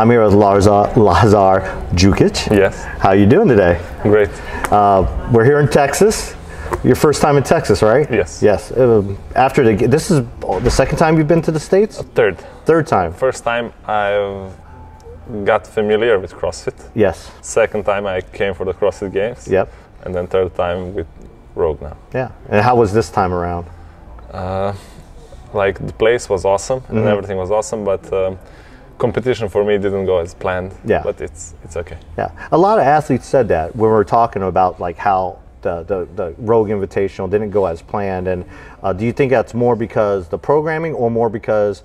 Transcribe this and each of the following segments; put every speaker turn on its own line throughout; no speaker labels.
I'm here with Lazar, Lazar Dukic.
Yes.
How you doing today?
Great.
Uh, we're here in Texas. Your first time in Texas, right?
Yes.
Yes. Uh, after the this is the second time you've been to the states.
Third.
Third time.
First time I've got familiar with CrossFit.
Yes.
Second time I came for the CrossFit Games.
Yep.
And then third time with Rogue now.
Yeah. And how was this time around?
Uh, like the place was awesome and
Mhm.
everything was awesome, but um, competition for me didn't go as planned.
Yeah.
But it's it's okay.
Yeah, a lot of athletes said that when we were talking about like how the, the, the Rogue Invitational didn't go as planned. And uh, do you think that's more because the programming, or more because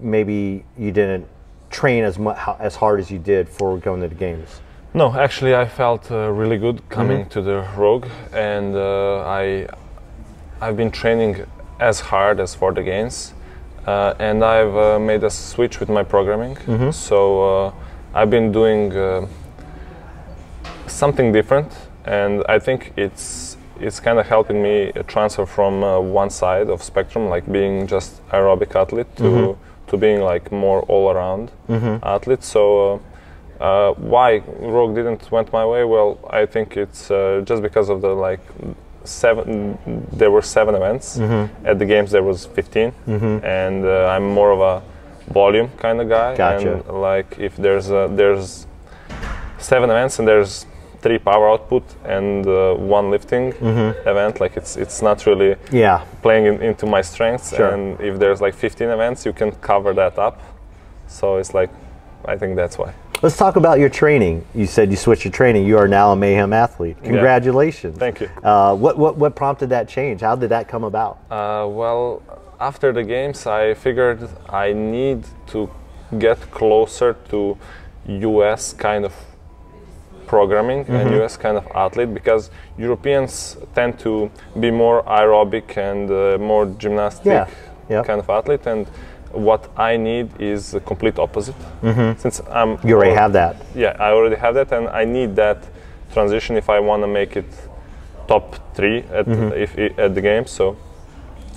maybe you didn't train as much as hard as you did for going to the games?
No, actually, I felt uh, really good coming
Mhm.
to the Rogue, and uh, I I've been training as hard as for the games, uh, and I've uh, made a switch with my programming.
Mhm.
So uh, I've been doing uh, something different, and I think it's it's kind of helping me transfer from uh, one side of spectrum, like being just aerobic athlete, to
Mhm.
to being like more all around
Mhm.
athlete. So. Uh, uh, why Rogue didn't went my way? Well, I think it's uh, just because of the like seven. There were seven events
Mhm.
at the games. There was 15,
Mhm.
and uh, I'm more of a volume kind of guy.
Gotcha.
And like if there's a, there's seven events and there's three power output and uh, one lifting
Mhm.
event, like it's it's not really
Yeah.
playing in, into my strengths.
Sure.
And if there's like 15 events, you can cover that up. So it's like, I think that's why.
Let's talk about your training. You said you switched your training. You are now a Mayhem athlete.
Yeah.
Congratulations.
Thank you.
Uh, what, what, what prompted that change? How did that come about?
Uh, well, after the games, I figured I need to get closer to US kind of programming and
Mhm.
US kind of athlete because Europeans tend to be more aerobic and uh, more gymnastic
Yeah. Yep.
kind of athlete and what I need is the complete opposite.
Mhm.
Since I'm
You already
al-
have that.
Yeah, I already have that and I need that transition if I want to make it top 3 at
Mhm.
if, at the game. So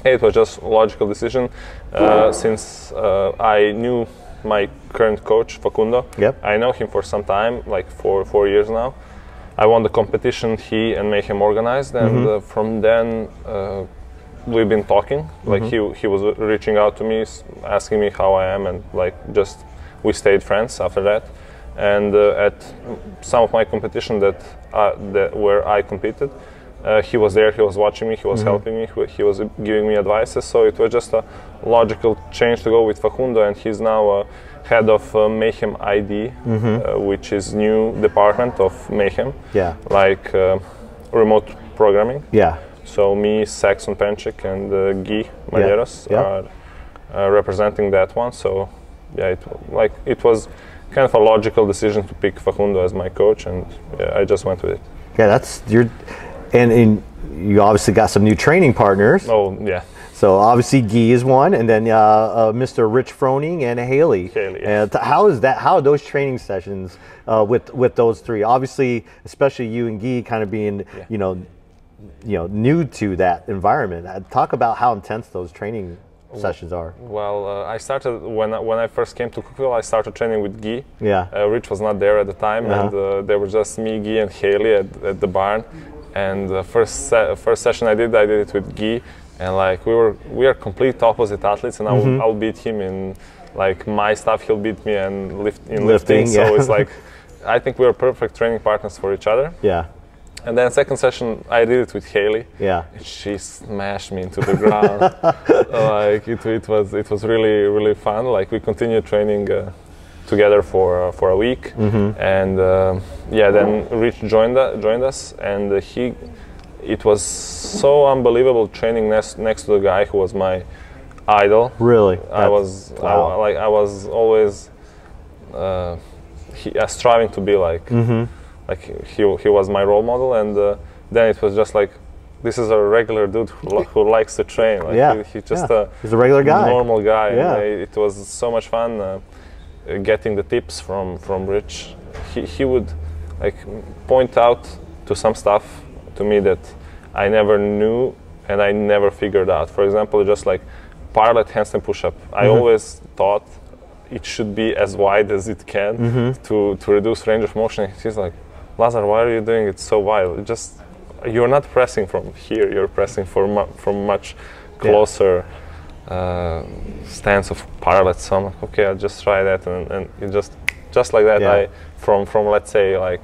it was just a logical decision uh, since uh, I knew my current coach Facundo.
Yep.
I know him for some time, like for four years now. I won the competition he and Mayhem organized, and
Mhm.
uh, from then uh, we've been talking. Like he he was reaching out to me, asking me how I am, and like just we stayed friends after that. And uh, at some of my competition that, uh, that where I competed, uh, he was there. He was watching me. He was
Mhm.
helping me. He, he was giving me advices. So it was just a logical change to go with Facundo, and he's now head of uh, Mayhem ID,
Mhm.
uh, which is new department of Mayhem,
Yeah.
like uh, remote programming.
Yeah.
So me, Saxon Panchik, and uh, Guy Malheiros
yeah.
are uh, representing that one. So yeah, it like it was kind of a logical decision to pick Facundo as my coach, and yeah, I just went with it.
Yeah, that's your, and, and you obviously got some new training partners.
Oh yeah,
So obviously Guy is one, and then uh, uh, Mr. Rich Froning and Haley.
Haley, yes.
And how is that? How are those training sessions uh, with with those three? Obviously, especially you and Guy, kind of being you know, you know, new to that environment. Uh, talk about how intense those training sessions are.
Well, uh, I started when I, when I first came to Cookeville. I started training with Guy.
Yeah.
Uh, Rich was not there at the time,
Uh-huh.
and uh, there was just me, Guy, and Haley at, at the barn. And the first se- first session I did, I did it with Guy, and like we were we are complete opposite athletes, and
Mhm.
I'll, I'll beat him in like my stuff. He'll beat me and lift in
Lifting,
lifting. So it's like I think we are perfect training partners for each other.
Yeah.
And then second session, I did it with Haley.
Yeah.
And she smashed me into the ground. like it, it was, it was really, really fun. Like we continued training uh, together for uh, for a week,
Mhm.
and uh, yeah, then Rich joined uh, joined us, and uh, he, it was so unbelievable training next next to the guy who was my idol.
Really?
I
That's-
was I, like I was always uh, he, uh, striving to be like
Mhm.
Like he he was my role model, and uh, then it was just like this is a regular dude who, li- who likes to train. Like
Yeah,
he, he's just
yeah.
a
He's a regular guy.
normal guy. and,
Yeah.
uh, it was so much fun uh, uh, getting the tips from from Rich. He he would like point out to some stuff to me that I never knew and I never figured out. For example, just like parallel handstand push-up. I
Mhm.
always thought it should be as wide as it can
Mm-hmm.
to to reduce range of motion. He's like, Lazar, why are you doing it so wild? It just you're not pressing from here. You're pressing from mu- from much closer uh, stance of parallel. So I'm like, okay, I'll just try that, and, and it just just like that.
Yeah.
I from from let's say like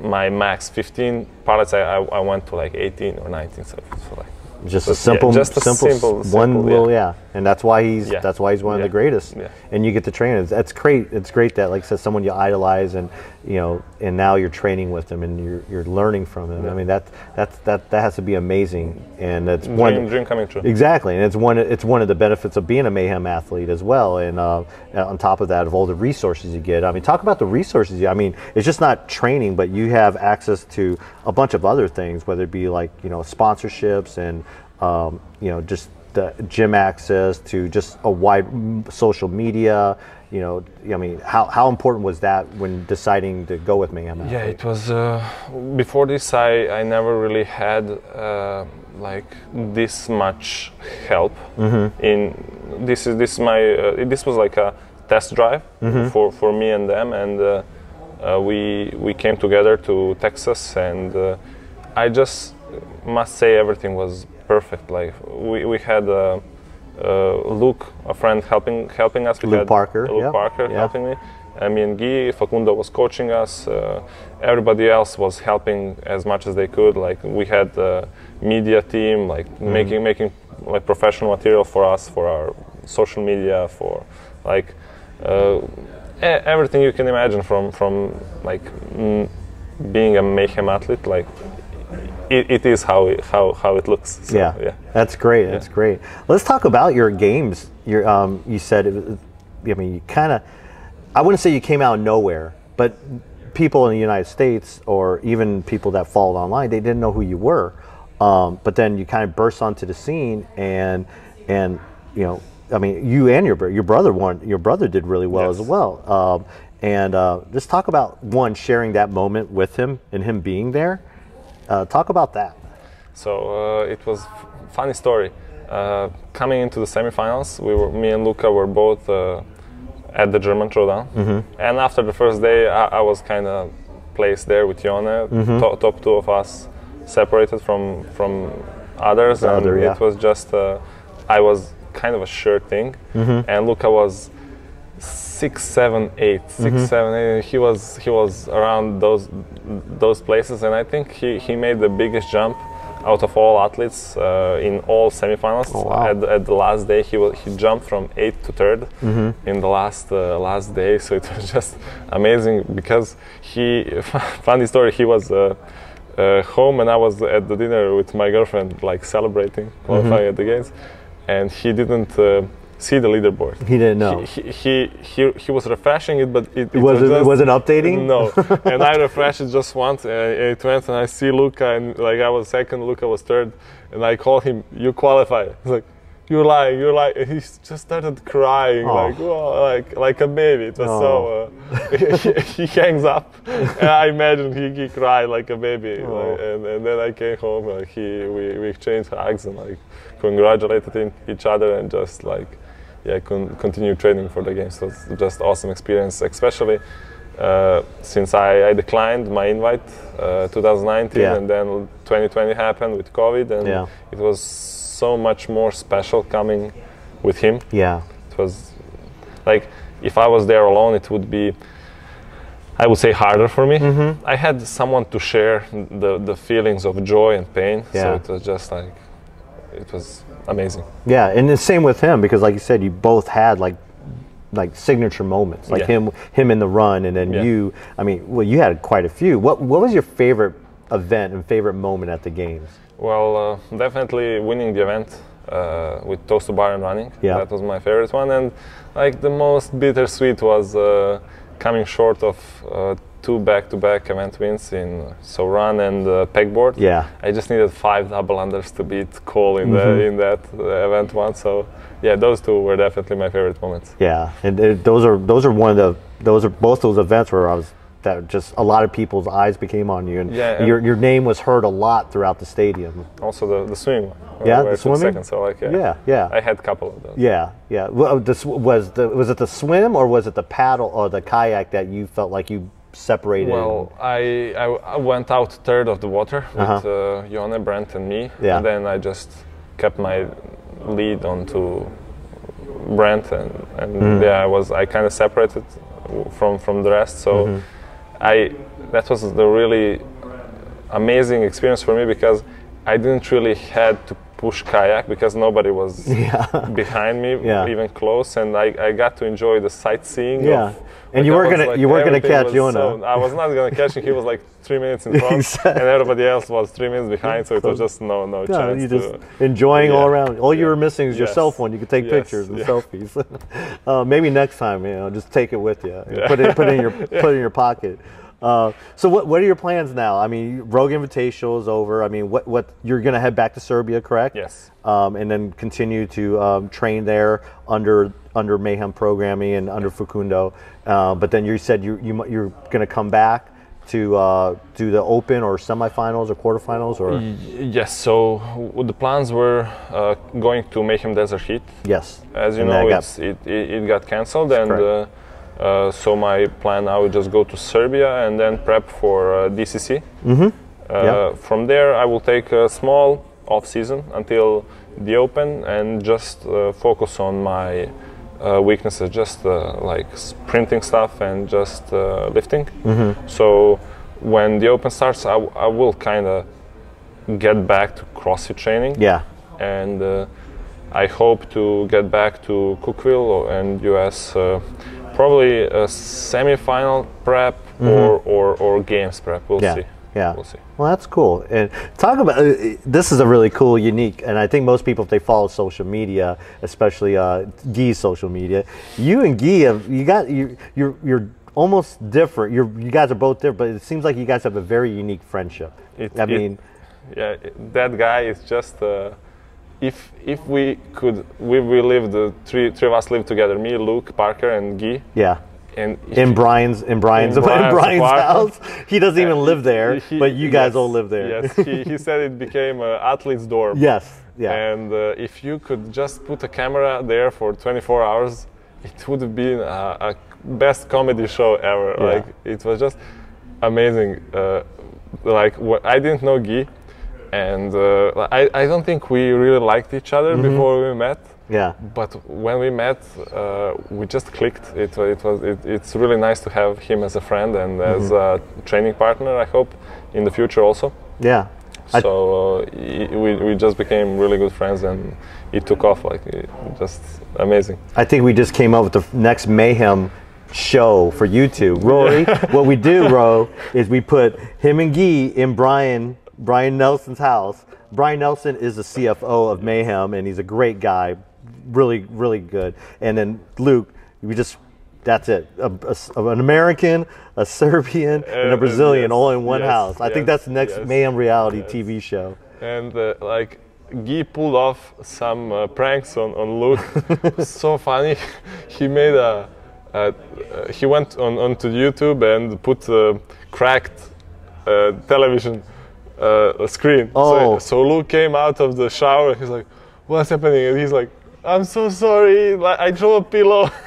my max 15 pilots, I, I, I went to like 18 or 19. So, so like
just a
Just- yeah,
simple,
just a
simple,
simple-
one
simple,
little,
yeah.
yeah. And that's why he's
Yeah.
that's why he's one of the greatest. And you get to train. It's, that's great. It's great that like said, someone you idolize, and you know, and now you're training with him, and you're you're learning from him. I mean, that that's that that has to be amazing, and that's one.
dream, dream coming true.
Exactly, and it's one. It's one of the benefits of being a mayhem athlete as well. And uh, on top of that, of all the resources you get. I mean, talk about the resources. You, I mean, it's just not training, but you have access to a bunch of other things, whether it be like you know sponsorships and um, you know just the gym access to just a wide social media. You know, I mean, how, how important was that when deciding to go with Mayhem?
Yeah, it was. Uh, before this, I, I never really had uh, like this much help. In this is this is my uh, this was like a test drive for, for me and them, and uh, uh, we we came together to Texas, and uh, I just must say everything was perfect. Like we, we had. Uh, uh, Luke, a friend, helping helping us. We
Luke Parker,
Luke
yeah,
Parker
yeah.
helping me. I mean, Guy, Facundo was coaching us. Uh, everybody else was helping as much as they could. Like we had a media team, like
Mm-hmm.
making making like professional material for us for our social media, for like uh, everything you can imagine from from like mm, being a mayhem athlete. Like it, it is how it, how how it looks. So,
yeah,
yeah.
that's great. That's great. Let's talk about your games. Your, um, you said, it was, I mean, you kind of, I wouldn't say you came out of nowhere, but people in the United States or even people that followed online, they didn't know who you were. Um, but then you kind of burst onto the scene, and and you know, I mean, you and your your brother won. Your brother did really well
Yes.
as well. Um, and uh, just talk about one sharing that moment with him and him being there. Uh, talk about that.
So uh, it was f- funny story. Uh, coming into the semifinals, we were me and Luca were both uh, at the German Throwdown,
Mm-hmm.
and after the first day, I, I was kind of placed there with Jonne.
Mm-hmm.
To- top two of us separated from from others, and
other, yeah.
it was just uh, I was kind of a sure thing,
Mm-hmm.
and Luca was six, seven, eight, six,
Mm-hmm.
seven, eight. He was he was around those those places, and I think he, he made the biggest jump out of all athletes uh, in all semifinals.
Oh, wow.
at, at the last day, he was he jumped from eighth to 3rd
Mm-hmm.
in the last uh, last day. So it was just amazing because he funny story. He was. Uh, uh, home and I was at the dinner with my girlfriend, like celebrating
Mm-hmm.
qualifying at the games, and he didn't uh, see the leaderboard.
He didn't know.
He, he, he, he was refreshing it, but it, it
was it,
just-
was it updating?
No, and I refreshed it just once, and it went, and I see Luca, and like I was second, Luca was third, and I call him, "You qualify." He's like, "You're lying, you're lying." And he just started crying,
Oh.
like, "Whoa," like like a baby. It was
Oh.
so. Uh, he, he hangs up, and I imagine he, he cried like a baby, like, and, and then I came home, like he we, we exchanged hugs and like congratulated each other, and just like yeah, con- continue training for the games. So it's just awesome experience, especially uh, since I, I declined my invite uh, 2019
Yeah.
and then 2020 happened with COVID, and
Yeah.
it was so much more special coming with him.
Yeah.
It was like if I was there alone, it would be. I would say harder for me.
Mm-hmm.
I had someone to share the, the feelings of joy and pain,
Yeah.
so it was just like it was amazing.
Yeah, and the same with him because, like you said, you both had like like signature moments, like
Yeah.
him him in the run, and then
Yeah.
you. I mean, well, you had quite a few. What what was your favorite event and favorite moment at the games?
Well, uh, definitely winning the event uh, with toes to bar and running.
Yeah.
That was my favorite one, and like the most bittersweet was uh, coming short of uh, two back-to-back event wins in so run and uh, pegboard.
Yeah.
I just needed five double unders to beat Cole in the
Mm-hmm.
in that uh, event one. So yeah, those two were definitely my favorite moments.
Yeah, and it, those are those are one of the those are both those events where I was that just a lot of people's eyes became on you, and
Yeah,
your your name was heard a lot throughout the stadium.
Also the, the swimming one.
Yeah, the swimming?
Second, so like yeah,
Yeah, yeah.
I had a couple of those.
Yeah, yeah. Well, this was the was it the swim or was it the paddle or the kayak that you felt like you separated?
Well, I, I I went out third of the water with
Uh-huh.
uh Jonne, Brent, and me.
Yeah.
And then I just kept my lead onto Brent, and, and
Mm-hmm.
yeah, I was I kind of separated from from the rest. So
Mm-hmm.
I that was the really amazing experience for me because I didn't really had to push kayak because nobody was behind me
Yeah.
even close and I, I got to enjoy the sightseeing
Yeah.
of,
And you weren't gonna- you weren't gonna catch Jonne.
so- I was not gonna catch him. He was like three minutes in front,
Exactly.
and everybody else was three minutes behind. So it was just no, no
No,
chance
you just
to.
enjoying all around. All you were missing is your
Yes.
cell phone. You could take
Yes.
pictures and
Yeah.
selfies. uh, maybe next time, you know, just take it with you.
Yeah.
Put it put it in your put it in your pocket. Uh, so what what are your plans now? I mean, Rogue Invitational is over. I mean, what what you're going to head back to Serbia, correct?
Yes.
Um, and then continue to um, train there under under Mayhem programming and under Facundo. Uh, but then you said you, you you're going to come back to uh, do the Open or semifinals or quarterfinals or
Yes. So the plans were uh, going to Mayhem Desert Heat.
yes.
As you
And
know,
got-
it, it, it got cancelled, and uh. Uh, so my plan now is just go to Serbia and then prep for uh, DCC. Mm-hmm. Uh,
Yeah.
From there, I will take a small off season until the Open and just uh, focus on my uh, weaknesses, just uh, like sprinting stuff and just uh, lifting.
Mm-hmm.
So when the Open starts, I, w- I will kind of get back to CrossFit training
yeah.
and uh, I hope to get back to Cookeville and US uh, probably a semi-final prep or, or, or games prep. We'll
Mm-hmm. Yeah.
see.
Yeah.
We'll see.
Well, that's cool. And talk about uh, this is a really cool, unique, and I think most people, if they follow social media, especially uh, Guy's social media, you and Guy have you got you you're you're almost different. You're you guys are both different, but it seems like you guys have a very unique friendship.
It-
I
it-
mean,
Yeah, that guy is just. Uh, if if we could, we we live the three three of us live together. Me, Luke, Parker, and Guy.
yeah.
And
In Brian's in Brian's in
In
Brian's,
Brian's
house, he doesn't even live there,
he-
but you guys
yes,
all live there.
Yes, he, he said it became an athlete's dorm.
yes. Yeah.
And uh, if you could just put a camera there for 24 hours, it would have been a, a best comedy show ever.
Yeah.
Like it was just amazing. Uh, like I didn't know Guy, and uh, I, I don't think we really liked each other
Mm-hmm.
before we met.
yeah.
But when we met, uh, we just clicked. It, it was it, it's really nice to have him as a friend and as a training partner. I hope in the future also.
Yeah.
So uh, we, we just became really good friends, and it took off like just amazing.
I think we just came up with the next mayhem show for YouTube. Rory, what we do, Ro, is we put him and Guy in Brian Brian Nelson's house. Brian Nelson is the CFO of Mayhem, and he's a great guy, really, really good. And then Luke, we just that's it. A, a an American, a Serbian, and a
Uh,
Brazilian
yes,
all in one
yes,
house. I think that's the next
yes,
Mayhem reality
yes.
TV show.
And uh, like Guy pulled off some uh, pranks on on Luke. So funny. He made a. a uh, he went on onto YouTube and put a cracked uh, television uh, screen.
Oh.
So, so Luke came out of the shower. He's like, "What's happening?" And he's like, "I'm so sorry. I threw a pillow."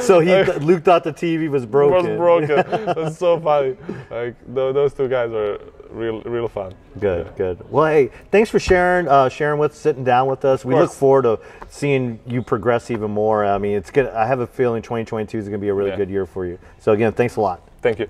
So he Luke thought the TV was broken.
was broken. was so funny. Like tho- those two guys are real, real fun.
Good, good. Well, hey, thanks for sharing, uh, sharing with, sitting down with us. We look forward to seeing you progress even more. I mean, it's good. I have a feeling 2022 is going to be a really
Yeah.
good year for you. So again, thanks a lot.
Thank you.